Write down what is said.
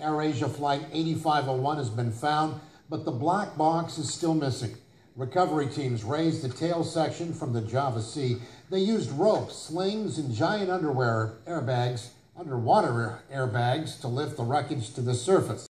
AirAsia Flight 8501 has been found, but the black box is still missing. Recovery teams raised the tail section from the Java Sea. They used ropes, slings, and giant underwear airbags, underwater airbags to lift the wreckage to the surface.